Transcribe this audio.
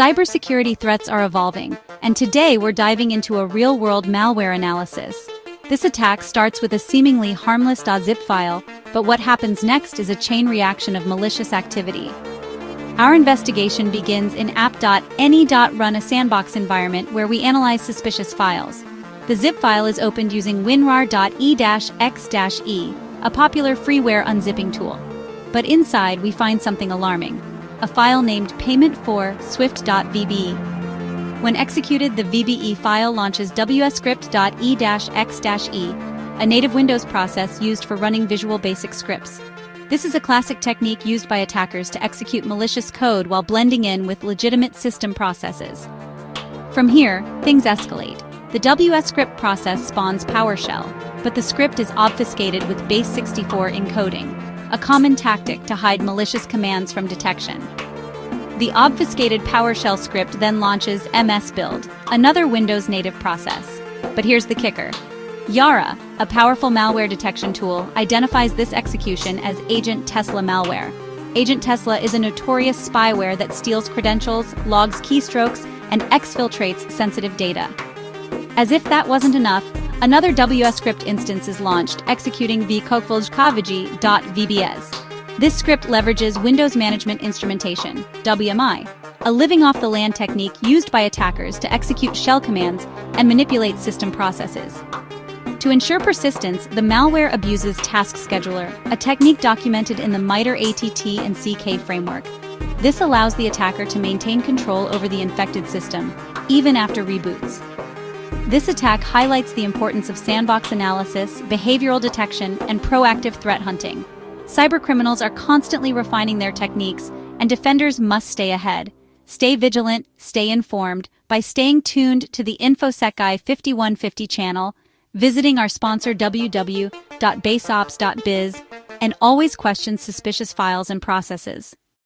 Cybersecurity threats are evolving, and today we're diving into a real-world malware analysis. This attack starts with a seemingly harmless .zip file, but what happens next is a chain reaction of malicious activity. Our investigation begins in app.any.run a sandbox environment where we analyze suspicious files. The zip file is opened using winrar.e-x-e, a popular freeware unzipping tool. But inside, we find something alarming a file named payment4swift.vbe. When executed, the VBE file launches wscript.e-x-e, a native Windows process used for running Visual Basic scripts. This is a classic technique used by attackers to execute malicious code while blending in with legitimate system processes. From here, things escalate. The WScript process spawns PowerShell, but the script is obfuscated with base64 encoding a common tactic to hide malicious commands from detection. The obfuscated PowerShell script then launches MS Build, another Windows native process. But here's the kicker. Yara, a powerful malware detection tool, identifies this execution as Agent Tesla malware. Agent Tesla is a notorious spyware that steals credentials, logs keystrokes, and exfiltrates sensitive data. As if that wasn't enough, Another WScript instance is launched, executing vkokvljkavi.vbs. This script leverages Windows Management Instrumentation, WMI, a living off the land technique used by attackers to execute shell commands and manipulate system processes. To ensure persistence, the malware abuses Task Scheduler, a technique documented in the MITRE ATT and CK framework. This allows the attacker to maintain control over the infected system, even after reboots. This attack highlights the importance of sandbox analysis, behavioral detection, and proactive threat hunting. Cybercriminals are constantly refining their techniques, and defenders must stay ahead. Stay vigilant, stay informed by staying tuned to the InfoSec Guy 5150 channel, visiting our sponsor www.baseops.biz, and always question suspicious files and processes.